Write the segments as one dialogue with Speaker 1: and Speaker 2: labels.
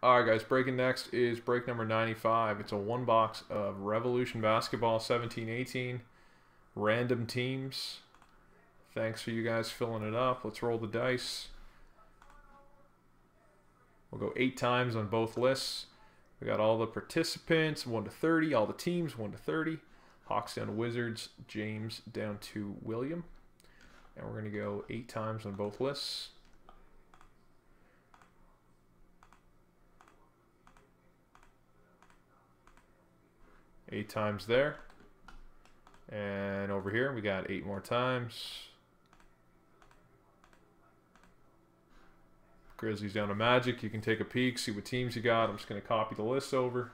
Speaker 1: All right, guys. Breaking next is break number 95. It's a one box of Revolution Basketball 17-18. Random teams. Thanks for you guys filling it up. Let's roll the dice. We'll go eight times on both lists. We got all the participants, 1 to 30. All the teams, 1 to 30. Hawks down to Wizards. James down to William. And we're going to go eight times on both lists. Eight times there. And over here, we got eight more times. Grizzlies down to Magic. You can take a peek, see what teams you got. I'm just going to copy the list over.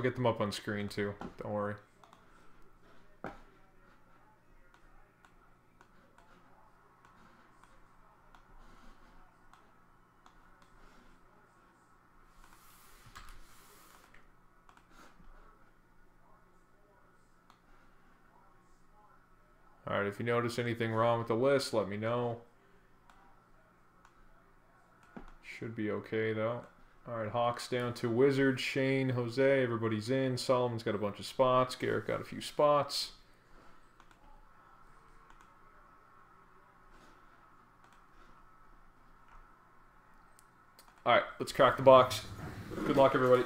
Speaker 1: I'll get them up on screen too. Don't worry. All right, if you notice anything wrong with the list, let me know. Should be okay though. All right, Hawks down to Wizard, Shane, Jose, everybody's in. Solomon's got a bunch of spots. Garrett got a few spots. All right, let's crack the box. Good luck, everybody.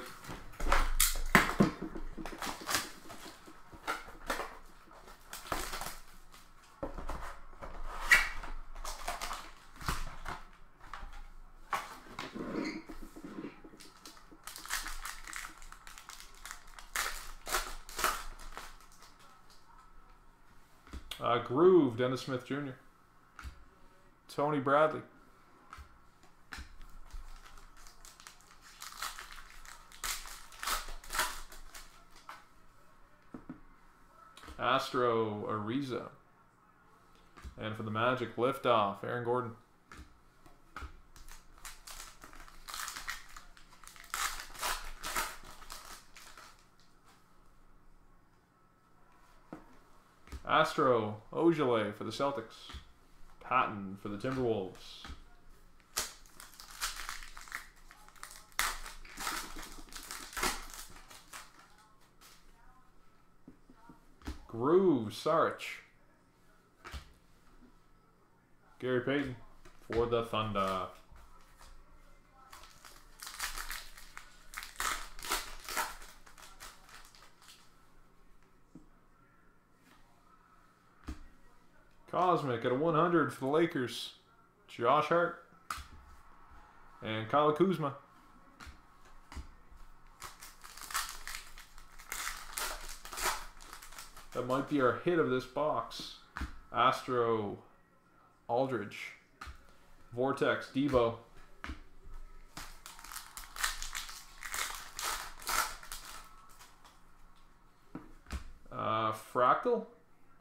Speaker 1: Uh, Groove, Dennis Smith Jr. Tony Bradley. Astro Ariza. And for the Magic, liftoff, Aaron Gordon. Astro Ojeleye for the Celtics. Patton for the Timberwolves. Groove Sarch. Gary Payton for the Thunder. Cosmic at a 100 for the Lakers. Josh Hart. And Kyle Kuzma. That might be our hit of this box. Astro Aldridge. Vortex Debo. Uh, Fractal?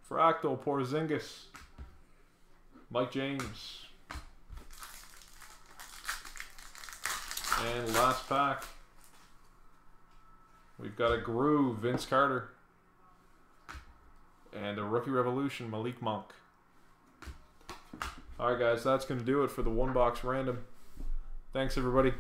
Speaker 1: Fractal Porzingis. Mike James. And last pack. We've got a Groove, Vince Carter. And a Rookie Revolution, Malik Monk. Alright guys, that's going to do it for the one box random. Thanks everybody.